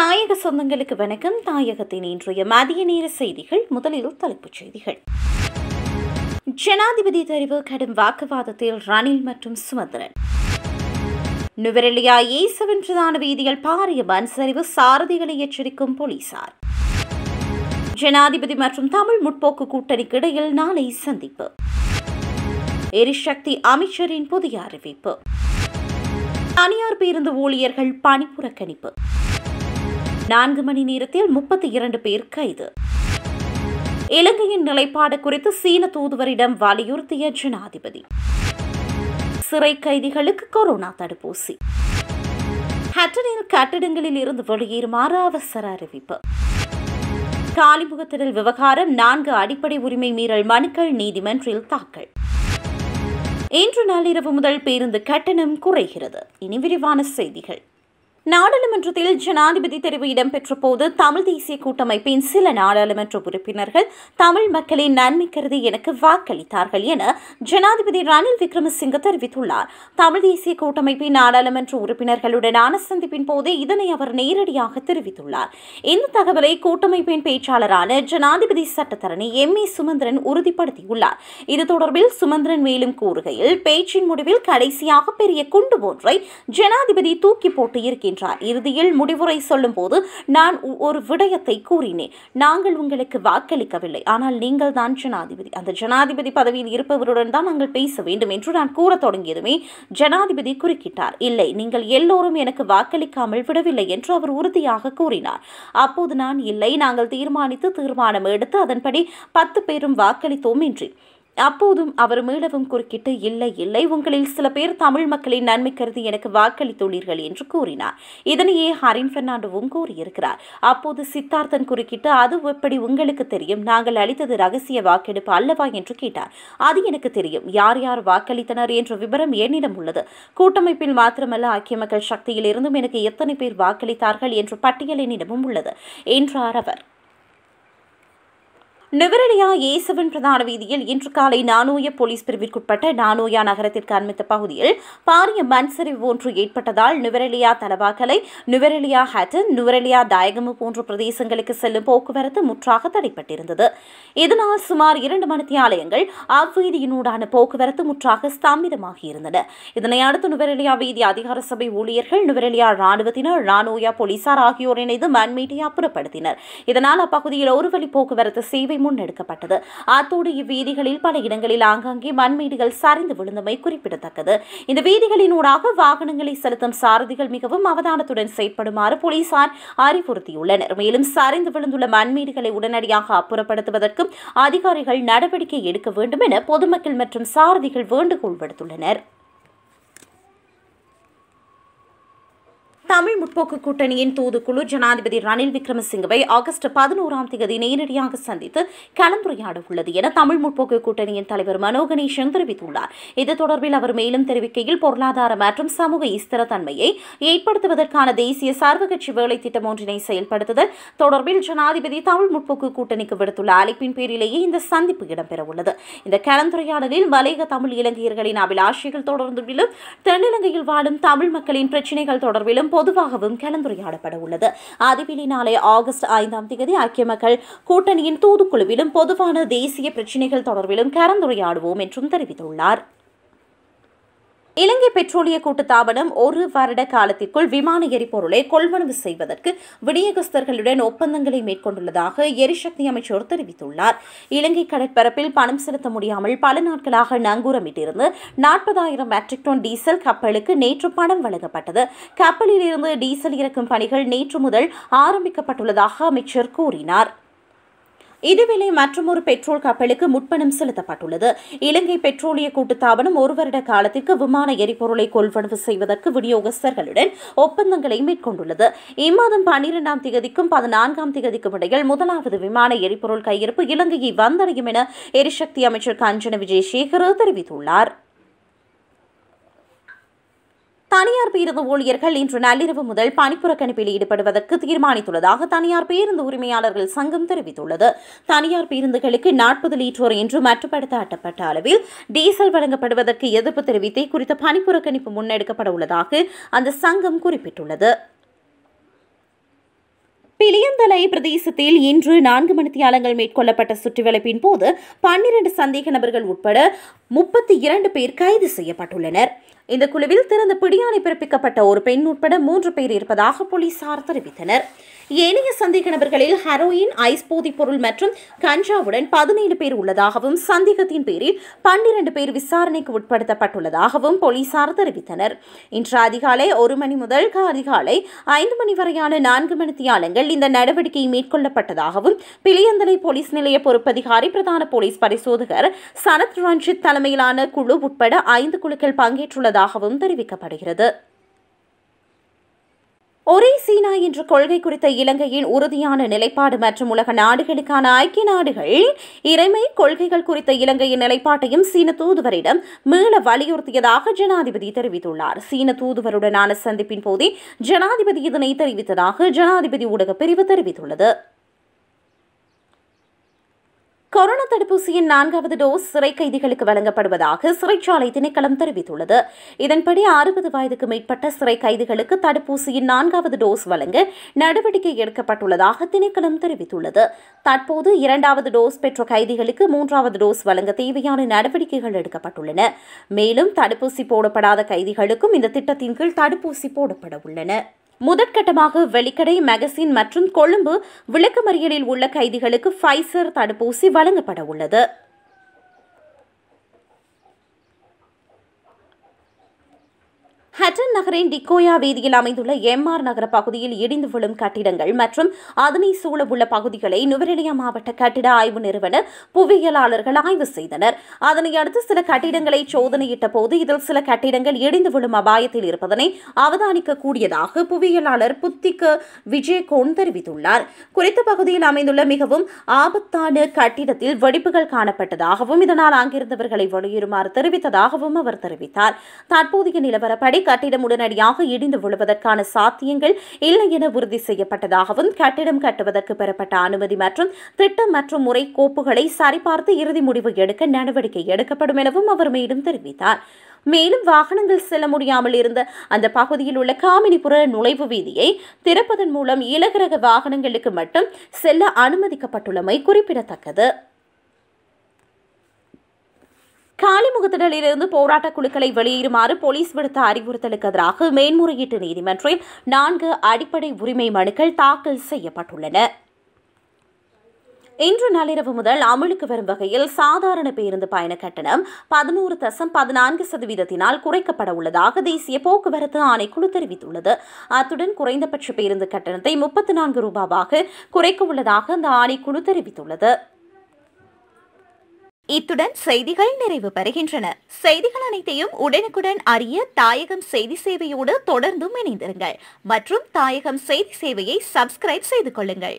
தாயக சொந்தங்களுக்கு வணக்கம். தாயகத்தின் இன்றைய மதிய நேர செய்திகள் முதலில் தலைப்புச் செய்திகள். ஜனாதிபதி தெரிவு கடும் வாக்குவாதத்தில் ரணில் மற்றும் சுமந்திரன். நுவரெலியா ஏ செவன் பிரதான வீதியில் பாரிய மண் சரிவு சாரதிகளை எச்சரிக்கும் போலீசார். ஜனாதிபதி மற்றும் தமிழ் முற்போக்கு கூட்டணிக்கு இடையில் நாளை சந்திப்பு. எரிசக்தி அமைச்சரின் புதிய அறிவிப்பு. தனியார் பேருந்து ஊழியர்கள் பணிப்புறக்கணிப்பு. நான்கு மணி நேரத்தில் முப்பத்தி இரண்டு பேர் கைது. இலங்கையின் நிலைப்பாடு குறித்து சீன தூதுவரிடம் வலியுறுத்திய ஜனாதிபதி. சிறை கைதிகளுக்கு கொரோனா தடுப்பூசி. ஹட்டனில் கட்டிடங்களில் இருந்து வெளியேறுமாறு அவசர அறிவிப்பு. காலிமுகத்திடல் விவகாரம் நான்கு அடிப்படை உரிமை மீறல் மனுக்கள் நீதிமன்றில் தாக்கல். இன்று நள்ளிரவு முதல் பேருந்து கட்டணம் குறைகிறது. இனி விரிவான செய்திகள். நாடாளுமன்றத்தில் ஜனாதிபதி தெரிவு இடம்பெற்ற போது தமிழ் தேசிய கூட்டமைப்பின் சில நாடாளுமன்ற உறுப்பினர்கள் தமிழ் மக்களின் நன்மை கருதி எனக்கு வாக்களித்தார்கள் என ஜனாதிபதி ரணில் விக்ரமசிங்க தெரிவித்துள்ளார். தமிழ் தேசிய கூட்டமைப்பின் நாடாளுமன்ற உறுப்பினர்களுடனான சந்திப்பின் போதே இதனை அவர் நேரடியாக தெரிவித்துள்ளார். இந்த தகவலை கூட்டமைப்பின் பேச்சாளரான ஜனாதிபதி சட்டத்தரணி எம். ஏ. சுமந்திரன் உறுதிப்படுத்தியுள்ளார். இது தொடர்பில் சுமந்திரன் மேலும் கூறுகையில் பேச்சின் முடிவில் கடைசியாக பெரிய குண்டு ஒன்றை ஜனாதிபதி தூக்கி போட்டு இருக்கின்றார் இருக்கின்றார் இறுதியில் முடிவுரை சொல்லும் போது நான் ஒரு விடயத்தை கூறினேன். நாங்கள் உங்களுக்கு வாக்களிக்கவில்லை. ஆனால் நீங்கள் தான் ஜனாதிபதி. அந்த ஜனாதிபதி பதவியில் இருப்பவருடன் தான் நாங்கள் பேச வேண்டும் என்று நான் கூற தொடங்கியதுமே ஜனாதிபதி குறுக்கிட்டார். இல்லை நீங்கள் எல்லோரும் எனக்கு வாக்களிக்காமல் விடவில்லை என்று அவர் உறுதியாக கூறினார். அப்போது நான் இல்லை. நாங்கள் தீர்மானித்து தீர்மானம் எடுத்து அதன்படி பத்து பேரும் வாக்களித்தோம் என்று அப்போதும் அவர் மீளவும் குறுக்கிட்டு இல்லை இல்லை உங்களில் சில பேர் தமிழ் மக்களின் நன்மை கருதி எனக்கு வாக்களித்துள்ளீர்கள் என்று கூறினார். இதனையே ஹரின் பெர்னாண்டோவும் கூறியிருக்கிறார். அப்போது சித்தார்த்தன் குறுக்கிட்டு அது எப்படி உங்களுக்கு தெரியும்? நாங்கள் அளித்தது ரகசிய வாக்கெடுப்பு அல்லவா? என்று கேட்டார். அது எனக்கு தெரியும். யார் யார் வாக்களித்தனர் என்ற விவரம் என்னிடம் உள்ளது. கூட்டமைப்பில் மாத்திரமல்ல ஐக்கிய மக்கள் சக்தியில் இருந்தும் எனக்கு எத்தனை பேர் வாக்களித்தார்கள் என்ற பட்டியல் என்னிடமும் உள்ளது என்றார் அவர். நுவரெலியா இயேசுவின் பிரதான வீதியில் இன்று காலை நானோய போலீஸ் பிரிவிற்குட்பட்ட நானோயா நகரத்திற்கு அண்மித்த பகுதியில் பாரிய மண் சரிவு ஒன்று ஏற்பட்டதால் நுவரெலியா தலவாக்கலை நுவரெலியா ஹட்டன் நுவரெலியா தாயகமு போன்ற பிரதேசங்களுக்கு செல்லும் போக்குவரத்து முற்றாக தடைப்பட்டிருந்தது. இதனால் சுமார் இரண்டு மணித்தியாலயங்கள் அவ்வீதியினூடான போக்குவரத்து முற்றாக ஸ்தாம்பிதமாகியிருந்தன இதனை அடுத்து நுவரெலியா வீதி அதிகார சபை ஊழியர்கள் நுவரெலியா ராணுவத்தினர் ரானோயா போலீசார் ஆகியோர் இணைந்து மண்மீட்டை அப்புறப்படுத்தினர். இதனால் அப்பகுதியில் ஒரு வழி போக்குவரத்து சேவை முன்னெடுக்கப்பட்டது அத்தோடு இவ்வீதிகளில் பல இடங்களில் ஆங்காங்கே மண்மேடுகள் சரிந்து விழுந்தமை குறிப்பிடத்தக்கது. இந்த வீதிகளின் ஊடாக வாகனங்களை செலுத்தும் சாரதிகள் மிகவும் அவதானத்துடன் செயற்படுமாறு போலீசார் அறிவுறுத்தியுள்ளனர். மேலும் சரிந்து விழுந்துள்ள மண்மேடுகளை உடனடியாக அப்புறப்படுத்துவதற்கும் அதிகாரிகள் நடவடிக்கை எடுக்க வேண்டும் என பொதுமக்கள் மற்றும் சாரதிகள் வேண்டுகோள் விடுத்துள்ளனர். தமிழ் முற்போக்கு கூட்டணியின் தூதுக்குழு ஜனாதிபதி ரணில் விக்ரமசிங்கவை ஆகஸ்ட் பதினோராம் தேதி நேரடியாக சந்தித்து கலந்துரையாட உள்ளது என தமிழ் முற்போக்கு கூட்டணியின் தலைவர் மனோ கணேசன் தெரிவித்துள்ளார். இது தொடர்பில் அவர் மேலும் தெரிவிக்கையில் பொருளாதார மற்றும் சமூக ஸ்திரத்தன்மையை ஏற்படுத்துவதற்கான தேசிய சர்வகட்சி வேலை திட்டம் ஒன்றினை செயல்படுத்துதல் தொடர்பில் ஜனாதிபதி தமிழ் முற்போக்கு கூட்டணிக்கு விடுத்துள்ள அழைப்பின் பேரிலேயே இந்த சந்திப்பு இடம்பெறவுள்ளது. இந்த கலந்துரையாடலில் மலையக தமிழ் இலங்கையர்களின் அபிலாஷைகள் தொடர்பிலும் தென்னிலங்கையில் வாழும் தமிழ் மக்களின் பிரச்சினைகள் தொடர்பிலும் பொதுவாகவும் கலந்துரையாடப்பட உள்ளது. அதுவேளை நாளை ஆகஸ்ட் ஐந்தாம் தேதி ஐக்கிய மக்கள் கூட்டணியின் தூதுக்குழுவிலும் பொதுவான தேசிய பிரச்சினைகள் தொடர்பிலும் கலந்துரையாடுவோம் என்றும் தெரிவித்துள்ளார். இலங்கை பெட்ரோலிய கூட்டுத்தாபனம் ஒரு வருட காலத்திற்குள் விமான எரிபொருளை கொள்வனவு செய்வதற்கு விநியோகஸ்தர்களுடன் ஒப்பந்தங்களை மேற்கொண்டுள்ளதாக எரிசக்தி அமைச்சர் தெரிவித்துள்ளார். இலங்கை கடற்பரப்பில் பணம் செலுத்த முடியாமல் பல நாட்களாக நங்கூரமிட்டிருந்து நாற்பதாயிரம் மெட்ரிக் டன் டீசல் கப்பலுக்கு நேற்று பணம் வழங்கப்பட்டது. கப்பலில் இருந்து டீசல் இறக்கும் பணிகள் நேற்று முதல் ஆரம்பிக்கப்பட்டுள்ளதாக அமைச்சர் கூறினார். இதுவேளை மற்றொரு பெட்ரோல் கப்பலுக்கு முற்பணம் செலுத்தப்பட்டுள்ளது. இலங்கை பெட்ரோலிய கூட்டுத்தாபனம் ஒரு வருட காலத்திற்கு விமான எரிபொருளை கொள்வனவு செய்வதற்கு விநியோகஸ்தர்களுடன் ஒப்பந்தங்களை மேற்கொண்டுள்ளது. இம்மாதம் பன்னிரெண்டாம் தேதிக்கும் பதினான்காம் தேதிக்கும் இடையில் முதலாவது விமான எரிபொருள் கையிருப்பு இலங்கையை வந்தடையும் என எரிசக்தி அமைச்சர் கஞ்சன விஜயசேகர் தெரிவித்துள்ளார். தனியார் பேருந்து ஊழியர்கள் இன்று நள்ளிரவு முதல் பணிப்புறக்கணிப்பில் ஈடுபடுவதற்கு தீர்மானித்துள்ளதாக தனியார் பேருந்து உரிமையாளர்கள் சங்கம் தெரிவித்துள்ளது. தனியார் பேருந்துகளுக்கு நாற்பது லிட்டர் என்று மட்டுப்படுத்தப்பட்ட அளவில் டீசல் வழங்கப்படுவதற்கு எதிர்ப்பு தெரிவித்தே குறித்த பணிப்புறக்கணிப்பு முன்னெடுக்கப்பட உள்ளதாக அந்த சங்கம் குறிப்பிட்டுள்ளது. பிளியந்தலை பிரதேசத்தில் இன்று நான்கு மணித்தியாலங்கள் மேற்கொள்ளப்பட்ட சுற்றுவளைப்பின் போது பன்னிரண்டு சந்தேக நபர்கள் உட்பட முப்பத்தி இரண்டு பேர் கைது செய்யப்பட்டுள்ளனர். இந்த குழுவில் திறந்த பிடியாணை பிறப்பிக்கப்பட்ட ஒரு பெண் உட்பட மூன்று பேர் இருப்பதாக போலீசார் தெரிவித்தனர். ஏனைய சந்தேக நபர்களில் ஹெரோயின் ஐஸ் போதைப் பொருள் மற்றும் கஞ்சாவுடன் பதினேழு பேர் உள்ளதாகவும் சந்தேகத்தின் பேரில் பன்னிரண்டு பேர் விசாரணைக்கு உட்படுத்தப்பட்டுள்ளதாகவும் போலீசார் தெரிவித்தனர். இன்று அதிகாலை ஒரு மணி முதல் அதிகாலை ஐந்து மணி வரையான நான்கு மணித்தியாலங்கள் இந்த நடவடிக்கை மேற்கொள்ளப்பட்டதாகவும் பிளியந்தலை போலீஸ் நிலைய பொறுப்பதிகாரி பிரதான போலீஸ் பரிசோதகர் சனத் ரஞ்சித் தலைமையிலான குழு உட்பட ஐந்து குழுக்கள் பங்கேற்றுள்ளதாகவும் தெரிவிக்கப்படுகிறது. ஒரே சீனா என்ற கொள்கை குறித்த இலங்கையின் உறுதியான நிலைப்பாடு மற்றும் உலக நாடுகளுக்கான ஐக்கிய நாடுகள் இறைமை கொள்கைகள் குறித்த இலங்கையின் நிலைப்பாட்டையும் சீன தூதுவரிடம் மீள வலியுறுத்தியதாக ஜனாதிபதி தெரிவித்துள்ளார். சீன தூதுவருடனான சந்திப்பின் போதே ஜனாதிபதி இதனை தெரிவித்ததாக ஜனாதிபதி ஊடகப் பிரிவு தெரிவித்துள்ளது. கொரோனா தடுப்பூசியின் நான்காவது டோஸ் சிறை கைதிகளுக்கு வழங்கப்படுவதாக சிறைச்சாலை திணைக்களம் தெரிவித்துள்ளது. இதன்படி அறுபது வயதுக்கு மேற்பட்ட சிறை கைதிகளுக்கு தடுப்பூசியின் நான்காவது டோஸ் வழங்க நடவடிக்கை எடுக்கப்பட்டுள்ளதாக திணைக்களம் தெரிவித்துள்ளது. தற்போது இரண்டாவது டோஸ் பெற்ற கைதிகளுக்கு மூன்றாவது டோஸ் வழங்க தேவையான நடவடிக்கைகள் எடுக்கப்பட்டுள்ளன. மேலும் தடுப்பூசி போடப்படாத கைதிகளுக்கும் இந்த திட்டத்தின் கீழ் தடுப்பூசி போடப்பட உள்ளன. முதற்கட்டமாக வெலிக்கடை மெகசின் மற்றும் கொழும்பு விளக்கமறியலில் உள்ள கைதிகளுக்கு ஃபைசர் தடுப்பூசி வழங்கப்பட உள்ளது. ஹட்டன் நகரின் டிக்கோயா வீதியில் அமைந்துள்ள எம்ஆர் நகர பகுதியில் இடிந்து விழும் கட்டிடங்கள் மற்றும் அதனை சூழ உள்ள பகுதிகளை நுவரெலியா மாவட்ட கட்டிட ஆய்வு நிறுவன புவியியலாளர்கள் ஆய்வு செய்தனர். அதனை அடுத்து சில கட்டிடங்களை சோதனையிட்ட போது இதில் சில கட்டிடங்கள் இடிந்து விழும் அபாயத்தில் இருப்பதனை அவதானிக்க கூடியதாக புவியியலாளர் புத்திக்க விஜயகோன் தெரிவித்துள்ளார். குறித்த பகுதியில் அமைந்துள்ள மிகவும் ஆபத்தான கட்டிடத்தில் வெடிப்புகள் காணப்பட்டதாகவும் இதனால் அங்கிருந்தவர்களை வெளியேறுமாறு தெரிவித்ததாகவும் அவர் தெரிவித்தார். தற்போதைய நிலவரப்படி கட்டிடம் உடனடியாக இடிந்து விழுவதற்கான சாத்தியங்கள் இல்லை என உறுதி செய்யப்பட்டதாகவும் கட்டிடம் கட்டுவதற்கு பெறப்பட்ட அனுமதி மற்றும் திட்டம் மற்றும் முறை கோப்புகளை சரிபார்த்து இறுதி முடிவு எடுக்க நடவடிக்கை எடுக்கப்படும் எனவும் அவர் மேலும் தெரிவித்தார். மேலும் வாகனங்கள் செல்ல முடியாமல் இருந்த அந்த பகுதியில் உள்ள காமினிபுர நுழைவு வீதியை திறப்பதன் மூலம் இலகரக வாகனங்களுக்கு மட்டும் செல்ல அனுமதிக்கப்பட்டுள்ளமை குறிப்பிடத்தக்கது. காலிமுகத்திடலிலிருந்து போராட்ட குழுக்களை வெளியேறுமாறு போலீஸ் விடுத்த அறிவுறுத்தலுக்கு எதிராக மேன்முறையீட்டு நீதிமன்றில் நான்கு அடிப்படை உரிமை மனுக்கள் தாக்கல் செய்யப்பட்டுள்ளன. இன்று நள்ளிரவு முதல் அமலுக்கு வரும் வகையில் சாதாரண பேருந்து பயண கட்டணம் பதினோரு தசம் பதினான்கு சதவீதத்தினால் குறைக்கப்பட உள்ளதாக தேசிய போக்குவரத்து ஆணைக்குழு தெரிவித்துள்ளது. அத்துடன் குறைந்தபட்ச பேருந்து கட்டணத்தை முப்பத்தி நான்கு ரூபாவாக குறைக்க உள்ளதாக அந்த ஆணைக்குழு தெரிவித்துள்ளது. இத்துடன் செய்திகள் நிறைவு பெறுகின்றன. செய்திகள் அனைத்தையும் உடனுக்குடன் அறிய தாயகம் செய்தி சேவையோடு தொடர்ந்தும் இணைந்திருங்கள். மற்றும் தாயகம் செய்தி சேவையை சப்ஸ்கிரைப் செய்து கொள்ளுங்கள்.